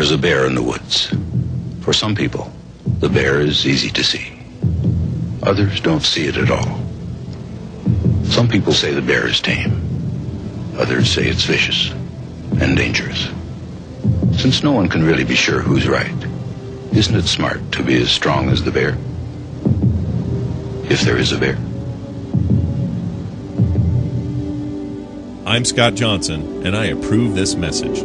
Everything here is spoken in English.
There is a bear in the woods. For some people, the bear is easy to see. Others don't see it at all. Some people say the bear is tame. Others say it's vicious and dangerous. Since no one can really be sure who's right, isn't it smart to be as strong as the bear? If there is a bear. I'm Scott Johnson, and I approve this message.